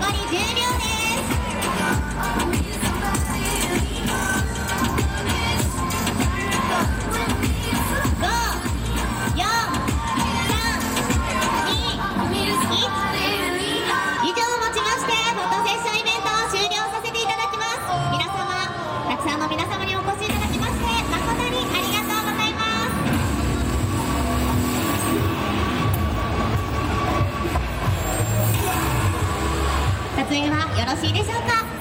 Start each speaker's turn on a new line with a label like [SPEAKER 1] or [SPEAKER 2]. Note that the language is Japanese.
[SPEAKER 1] 残り10秒です。撮影はよろしいでしょうか？